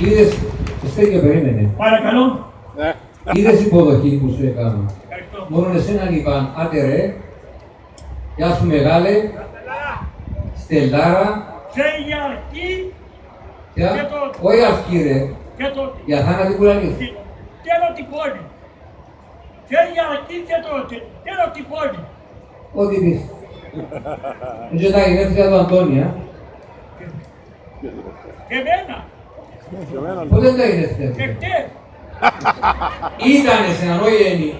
Είδες, στέκε περίμενε. Παρακαλώ. Είδες υποδοχή που σου έκανα. Ευχαριστώ. Μόνο εσένα είπαν, άντε ρε, γεια σου μεγάλε, Στελάρα, Σε η αρχή για, Και το- όχι αρχή ρε, και το για θάνατη κουρανή. τι- τέλο την πόλη. Σε η αρχή και το τέλο την πόλη. Ό,τι πεις. Έτσι τα γενέθλια του Αντώνια, Και εμένα. Πότε τα γενέθλια Και του. χτες. Ήτανε σε όχι ένι.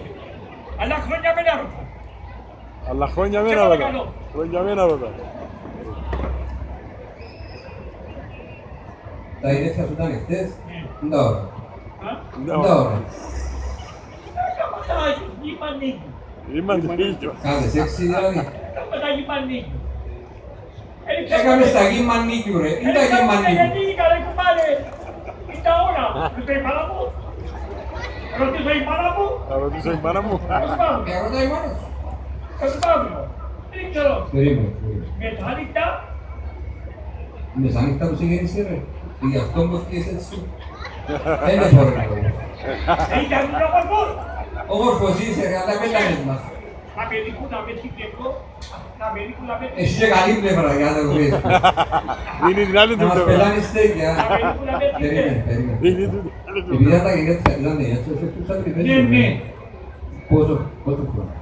Αλλά χρόνια με έρωτα. Αλλά χρόνια Σε μένα βέβαια. παρακαλώ. Χρόνια μένα βέβαια. Τα γενέθλια σου ήταν χτες, είναι τα ώρα. Α, Saka mistagi mani jure, intagi mani. Jadi kalau kembali, kita orang, saya malamu. Kalau tu saya malamu. Kalau tu saya malamu. Kalau saya malamu. Kesbab. Ini kalau. Seri bu. Mekanik tak? Mekanik tak usah gini sih. Ini automobil kisah sih. Tidak boleh. Ini jangan berapa pun. Over posisi, kata kita ni mas. Σε γέννησε ρε. Και γι' αυτό μου έφυγες έτσι. Δεν είναι φορά. Ήταν μια παγό. Όμορφος είσαι ρε, αλλά πέτανες μας. Να με δίκουν να με τυχερό. Να με δίκουν να με Εσύ και καλή πλευρά για να το βρεις. Δίνει την άλλη Να του μας πλευρά. πελάνεις στέκια. Να με δίκουν να με Περίμενε, τυχερό. περίμενε. Δίνει την άλλη του Επειδή πλευρά. τα γενέθλια ήταν έτσι, όσο τους ακριβές Ναι, ναι. Πόσο, πόσο χρόνο.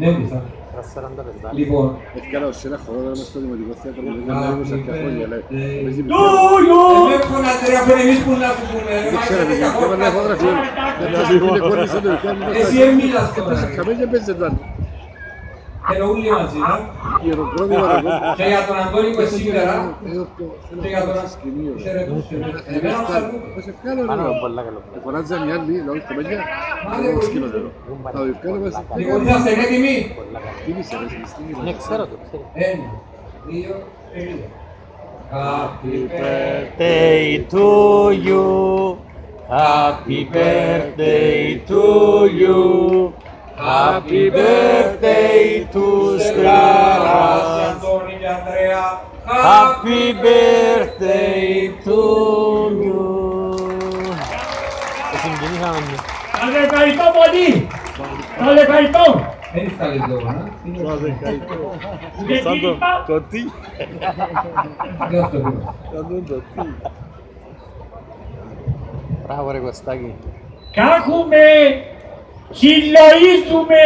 Ναι, μισά. Λοιπόν, Έφυγα σε ένα χώρο μέσα στο δημοτικό θέατρο που δεν κάνουμε σε αρκετά χρόνια. λέει. Παίζει Του μουσική. γιου. δεν έχω να τρία από εμείς που να σου πούμε. ρε, Δεν μα ξέρω, είναι παιδιά, κακό και έβαλε κάτω. φωτογραφία. Δεν θα σου Es 100 milas por hora. Camello en Pensilvania. Happy birthday to you. Happy birthday to you. Happy birthday to Stella. Happy birthday to you. Esim gini hanım. Hadi kayıtım hadi. Hadi kayıtım. Beni salidor, ha? Hadi kayıtım. Sandım. Totti. Sandım totti. Μπράβο ρε Κωστάκη. Κάχουμε, συλλογίζουμε,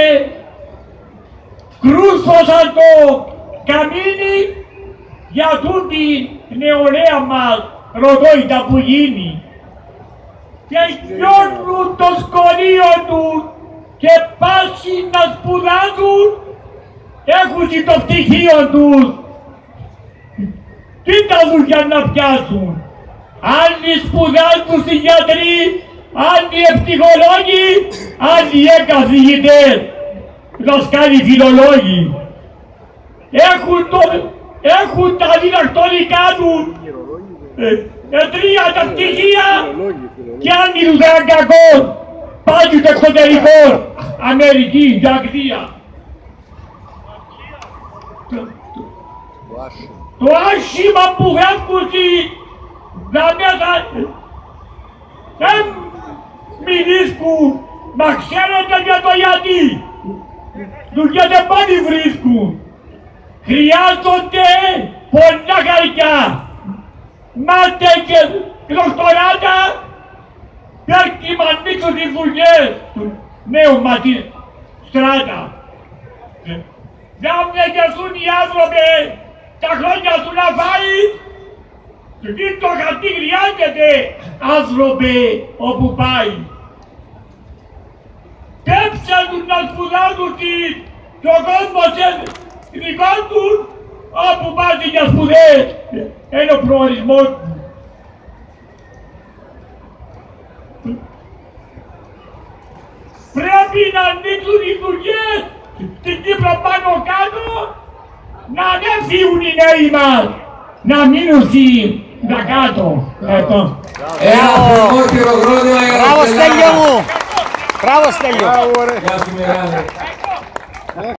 κρούσωσαν το καμίνι για τούτη νεολαία μας ροδόιτα που γίνει. Και γιώνουν το σχολείο τους και πάση να σπουδάζουν, έχουν το πτυχίο τους. Τι τα δουλειά να πιάσουν. Άλλοι σπουδάζουν στη γιατροί, άλλοι ευτυχολόγοι, άλλοι εκαθηγητές, δασκάλοι φιλολόγοι. Έχουν, το, έχουν τα διδακτορικά τους, ε, ε, τρία τα πτυχία και άλλοι τους έκαναν κακός. Πάλι το εξωτερικό, Αμερική, και Αγγλία. Το- το άσχημα που βγάζουν στη δαμέσα δεν μιλήσκουν, μα ξέρετε για το γιατί. Δουλειά δεν πάλι βρίσκουν. Χρειάζονται πολλά χαρτιά. Μάτε και δοκτοράτα πρέπει να ανοίξουν τις δουλειές του νέου ματι στράτα. Να μεγεθούν οι άνθρωποι τα χρόνια του να φάει και το χαρτί χρειάζεται άνθρωποι όπου πάει. Πέψαν τους να σπουδάζουν στη- στον κόσμο σε δικό τους όπου πάνε για σπουδές. Είναι ο προορισμός του. Πρέπει να ανοίξουν οι δουλειές στην Κύπρο πάνω κάτω να δεν φύγουν οι νέοι μας, να μείνουν στην τα κάτω. Ευχαριστώ. Ένα θερμό χειροκρότημα για Μπράβο τον Στέλιο μου. Μπράβο Στέλιο. Μπράβο ρε. Γεια σου μεγάλε.